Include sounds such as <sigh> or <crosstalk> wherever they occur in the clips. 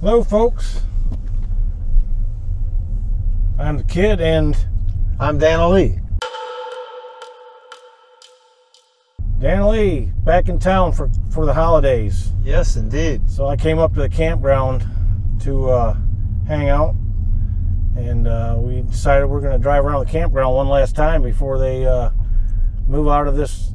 Hello, folks. I'm the kid, and I'm Dana Lee. Dan Lee back in town for for the holidays. Yes, indeed. So I came up to the campground to uh, hang out, and uh, we decided we're going to drive around the campground one last time before they uh, move out of this.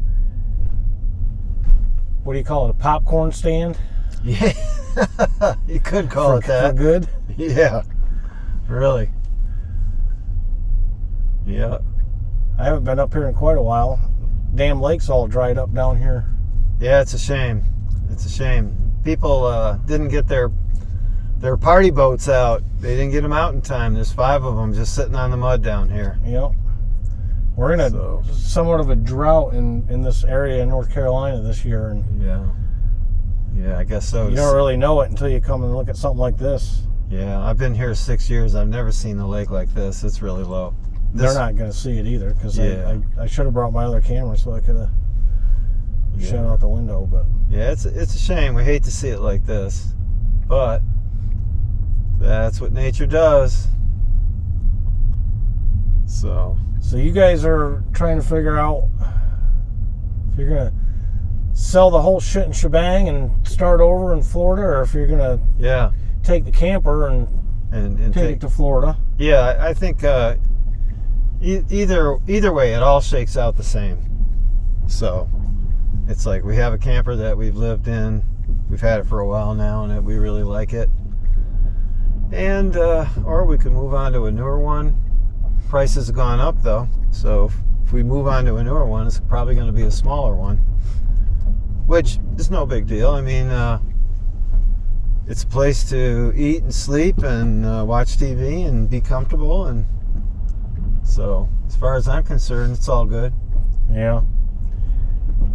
What do you call it? A popcorn stand? <laughs> Yeah, <laughs> you could call for, it that. Good. <laughs> Yeah, really. Yeah. I haven't been up here in quite a while. Damn lake's all dried up down here. Yeah, it's a shame. It's a shame. People uh, didn't get their their party boats out. They didn't get them out in time. There's five of them just sitting on the mud down here. Yep. We're in a So- somewhat of a drought in in this area in North Carolina this year, and Yeah. Yeah, I guess so. you don't really know it until you come and look at something like this. Yeah, I've been here six years. I've never seen the lake like this. It's really low. They're not going to see it either because Yeah. I, I, I should have brought my other camera so I could have Yeah. shut out the window. But Yeah, it's it's a shame. We hate to see it like this, but that's what nature does. So so you guys are trying to figure out if you're going to sell the whole shit and shebang and start over in Florida, or if you're going to yeah, take the camper and and and take take it to Florida. yeah. I- think uh, e- either either way, it all shakes out the same. So it's like we have a camper that we've lived in. We've had it for a while now, and it, we really like it. And uh, or we could move on to a newer one. Prices have gone up though, so if, if we move on to a newer one, it's probably going to be a smaller one, which is no big deal. I mean, uh, it's a place to eat and sleep and uh, watch TV and be comfortable, and so as far as I'm concerned, it's all good. Yeah.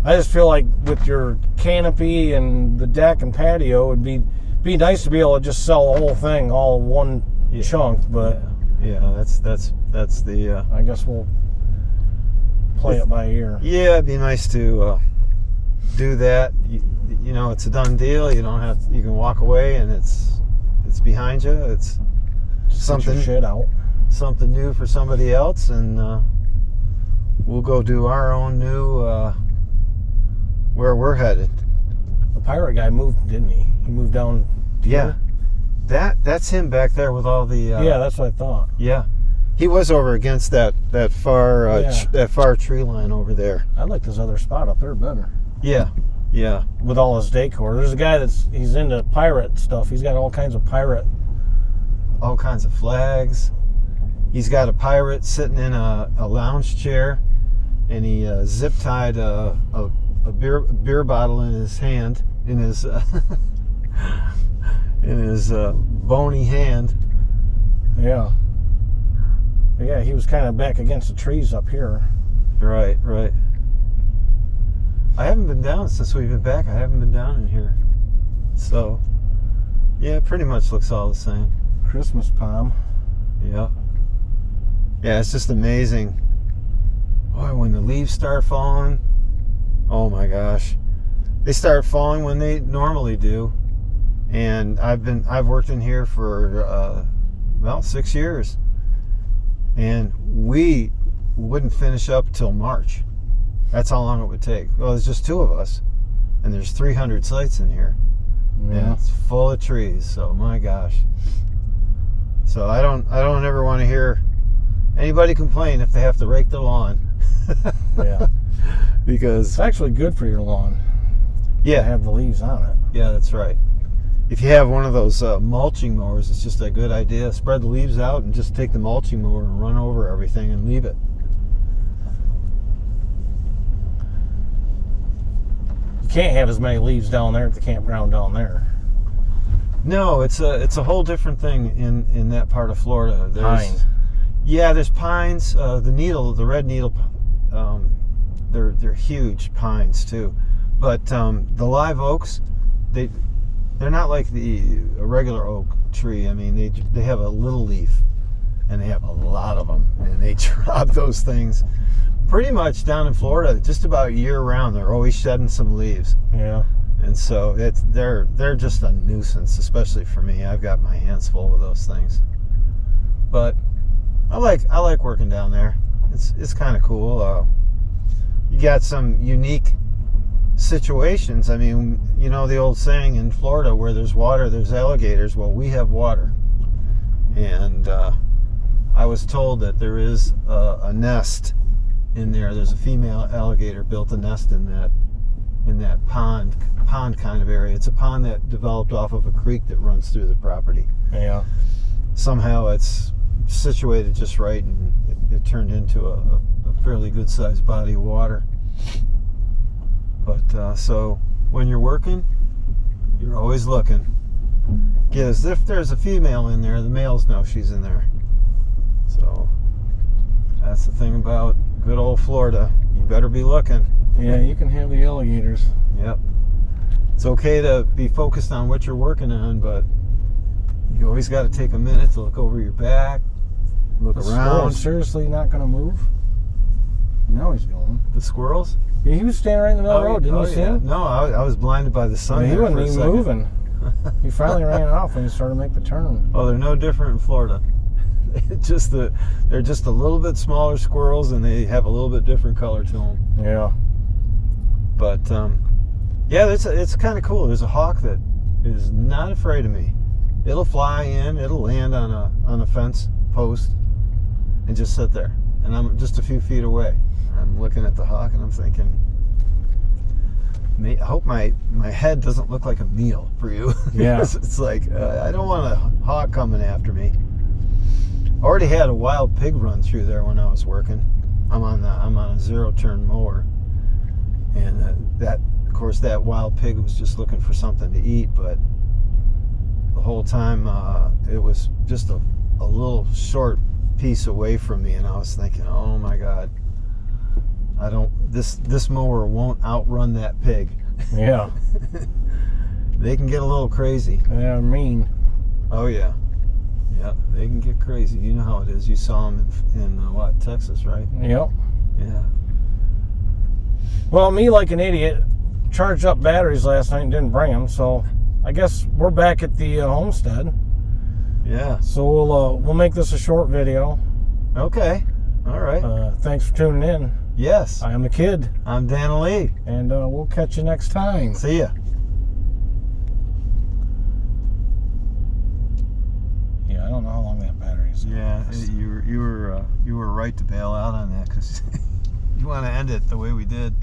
I just feel like with your canopy and the deck and patio, it'd be be nice to be able to just sell the whole thing all one Yeah. chunk. But yeah, yeah that's that's that's the uh, I guess we'll play it by ear. yeah. It'd be nice to uh, do that. You, you know, it's a done deal. You don't have you can walk away, and it's it's behind you. It's Just something shit out. something new for somebody else, and uh, we'll go do our own new uh, where we're headed. The pirate guy moved, didn't he? He moved down. Yeah, that that's him back there with all the uh, yeah, that's what I thought. yeah. He was over against that that far uh, Yeah. that far tree line over there. I like this other spot up there better Yeah, yeah, with all his decor. There's a guy that's he's into pirate stuff. He's got all kinds of pirate. all kinds of flags. He's got a pirate sitting in a, a lounge chair, and he uh, zip tied a, a, a beer beer bottle in his hand, in his uh, <laughs> in his uh, bony hand. Yeah. Yeah, he was kind of back against the trees up here. Right, right. I haven't been down since we've been back. I haven't been down in here, so yeah, it pretty much looks all the same. Christmas palm. Yeah. Yeah, it's just amazing. Boy, when the leaves start falling, oh my gosh. They start falling when they normally do. And I've been I've worked in here for uh well, 6 years. And we wouldn't finish up till March. That's how long it would take. Well, there's just two of us. And there's 300 sites in here. And Yeah. it's full of trees, so my gosh. So I don't I don't ever want to hear anybody complain if they have to rake the lawn. <laughs> Yeah. because It's actually good for your lawn yeah, have the leaves on it. yeah, that's right. If you have one of those uh, mulching mowers, it's just a good idea. Spread the leaves out and just take the mulching mower and run over everything and leave it. Can't have as many leaves down there at the campground down there. No, it's a it's a whole different thing in in that part of Florida. There's, Pine. Yeah, there's pines. Uh, the needle, the red needle, um, they're they're huge pines too. But um, the live oaks, they they're not like the a regular oak tree. I mean, they they have a little leaf, and they have a lot of them, and they <laughs> drop those things pretty much down in Florida, just about year round. They're always shedding some leaves. Yeah. and so it's they're they're just a nuisance, especially for me. I've got my hands full with those things. But I like I like working down there. It's it's kind of cool. Uh, you got some unique situations. I mean, you know the old saying in Florida, where there's water, there's alligators. Well, we have water, and uh, I was told that there is a, a nest in there. There's a female alligator built a nest in that in that pond pond kind of area. It's a pond that developed off of a creek that runs through the property. Yeah. Somehow it's situated just right, and it, it turned into a, a, fairly good sized body of water. But uh, so when you're working, you're always looking. Because if there's a female in there, the males know she's in there. So that's the thing about good old Florida. You better be looking. Yeah, you can have the alligators. Yep. It's okay to be focused on what you're working on, but you always got to take a minute to look over your back, look The around. seriously not going to move? No, he's going. The squirrels? Yeah, he was standing right in the middle of the oh, road. Didn't oh, you see yeah. him? No, I, I was blinded by the sun. I mean, he wasn't even moving. <laughs> He finally ran off when he started to make the turn. Oh, they're no different in Florida. <laughs> Just the they're just a little bit smaller squirrels, and they have a little bit different color to them. Yeah. But um, yeah, it's it's kind of cool. There's a hawk that is not afraid of me. It'll fly in, it'll land on a on a fence post, and just sit there. And I'm just a few feet away. I'm looking at the hawk, and I'm thinking, I hope my my head doesn't look like a meal for you. <laughs> Yeah. it's, it's like uh, I don't want a hawk coming after me. I already had a wild pig run through there when I was working. I'm on the I'm on a zero turn mower, and uh, that of course that wild pig was just looking for something to eat, but the whole time uh, it was just a, a little short piece away from me, and I was thinking, oh my god, I don't this this mower won't outrun that pig. Yeah. <laughs> They can get a little crazy. They're mean. Oh yeah, yeah, they can get crazy. You know how it is. You saw them in, in uh, what Texas, right? Yep. Yeah. Well, me like an idiot charged up batteries last night and didn't bring them, so I guess we're back at the uh, homestead. Yeah. So we'll uh, we'll make this a short video. Okay. All right. Uh, thanks for tuning in. yes. I am the kid, I'm Dan Lee. and uh, we'll catch you next time. See ya. Yeah, I don't know how long that battery is. Yeah, you were you were uh, you were right to bail out on that because <laughs> you want to end it the way we did.